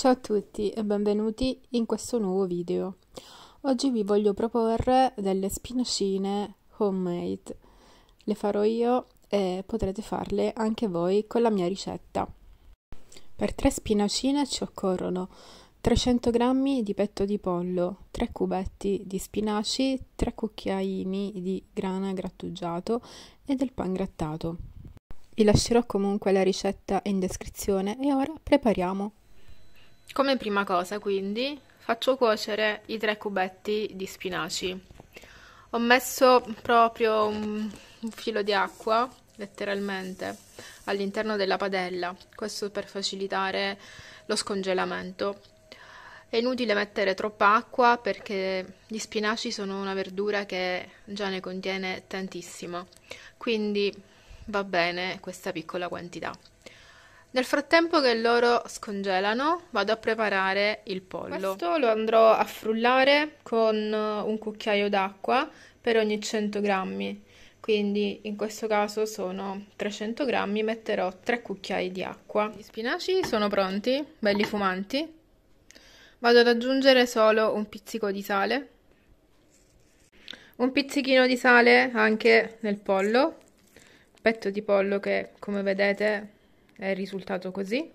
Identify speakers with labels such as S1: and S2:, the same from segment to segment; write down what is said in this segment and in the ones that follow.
S1: Ciao a tutti e benvenuti in questo nuovo video. Oggi vi voglio proporre delle spinacine homemade. Le farò io e potrete farle anche voi con la mia ricetta. Per tre spinacine ci occorrono 300 g di petto di pollo, 3 cubetti di spinaci, 3 cucchiaini di grana grattugiato e del pan grattato. Vi lascerò comunque la ricetta in descrizione e ora prepariamo.
S2: Come prima cosa, quindi, faccio cuocere i tre cubetti di spinaci. Ho messo proprio un, un filo di acqua, letteralmente, all'interno della padella, questo per facilitare lo scongelamento. È inutile mettere troppa acqua perché gli spinaci sono una verdura che già ne contiene tantissimo, quindi va bene questa piccola quantità. Nel frattempo che loro scongelano, vado a preparare il pollo. Questo lo andrò a frullare con un cucchiaio d'acqua per ogni 100 grammi. Quindi in questo caso sono 300 grammi, metterò 3 cucchiai di acqua. Gli spinaci sono pronti, belli fumanti. Vado ad aggiungere solo un pizzico di sale. Un pizzichino di sale anche nel pollo. Petto di pollo che come vedete è il risultato così.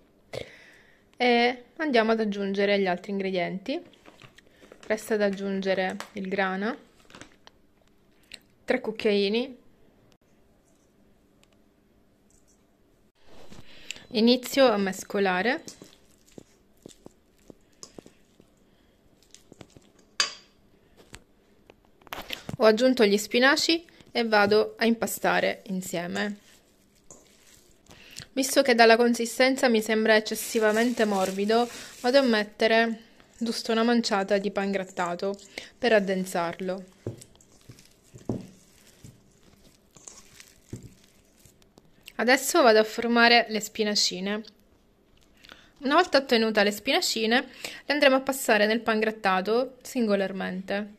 S2: E andiamo ad aggiungere gli altri ingredienti. Resta ad aggiungere il grana 3 cucchiaini. Inizio a mescolare. Ho aggiunto gli spinaci e vado a impastare insieme Visto che dalla consistenza mi sembra eccessivamente morbido, vado a mettere giusto una manciata di pan grattato per addensarlo. Adesso vado a formare le spinacine. Una volta ottenuta le spinacine, le andremo a passare nel pan grattato singolarmente.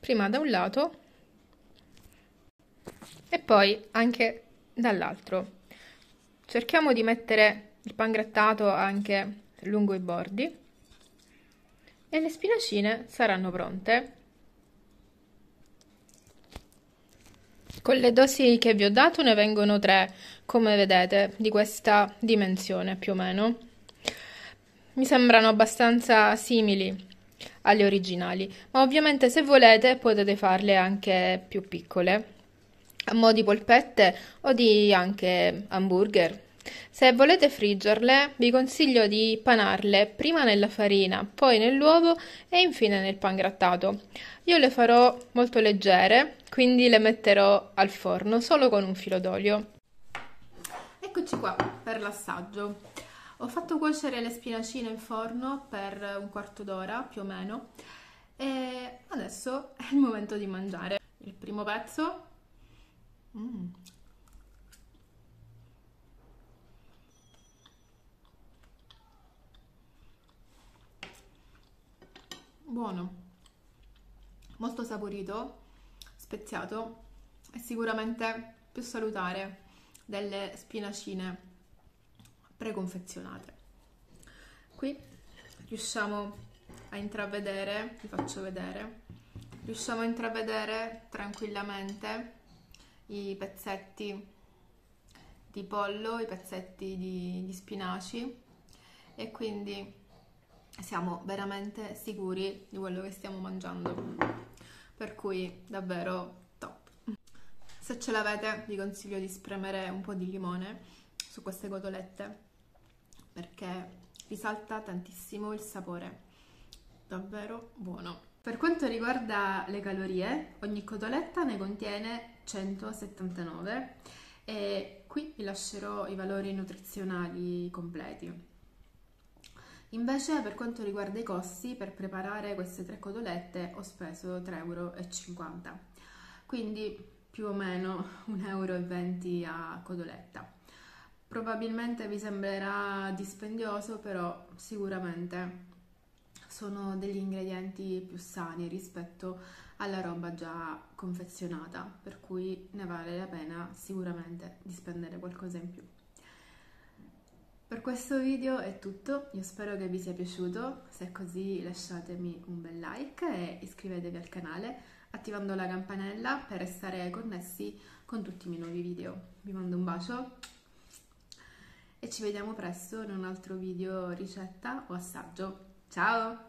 S2: Prima da un lato e poi anche dall'altro. Cerchiamo di mettere il pan grattato anche lungo i bordi e le spinacine saranno pronte. Con le dosi che vi ho dato ne vengono tre, come vedete, di questa dimensione più o meno. Mi sembrano abbastanza simili alle originali, ma ovviamente se volete potete farle anche più piccole a mo' di polpette o di anche hamburger. Se volete friggerle, vi consiglio di panarle prima nella farina, poi nell'uovo e infine nel pan grattato. Io le farò molto leggere, quindi le metterò al forno solo con un filo d'olio. Eccoci qua per l'assaggio. Ho fatto cuocere le spinacine in forno per un quarto d'ora più o meno e adesso è il momento di mangiare. Il primo pezzo Mm. Buono, molto saporito, speziato e sicuramente più salutare delle spinacine preconfezionate. Qui riusciamo a intravedere, vi faccio vedere, riusciamo a intravedere tranquillamente i pezzetti di pollo, i pezzetti di, di spinaci e quindi siamo veramente sicuri di quello che stiamo mangiando. Per cui davvero top. Se ce l'avete vi consiglio di spremere un po' di limone su queste cotolette perché risalta tantissimo il sapore. Davvero buono. Per quanto riguarda le calorie, ogni cotoletta ne contiene 179 e qui vi lascerò i valori nutrizionali completi. Invece per quanto riguarda i costi, per preparare queste tre cotolette ho speso 3,50 euro, quindi più o meno 1,20 euro a cotoletta. Probabilmente vi sembrerà dispendioso, però sicuramente sono degli ingredienti più sani rispetto alla roba già confezionata, per cui ne vale la pena sicuramente di spendere qualcosa in più.
S1: Per questo video è tutto, io spero che vi sia piaciuto, se è così lasciatemi un bel like e iscrivetevi al canale attivando la campanella per restare connessi con tutti i miei nuovi video. Vi mando un bacio e ci vediamo presto in un altro video ricetta o assaggio. Ciao!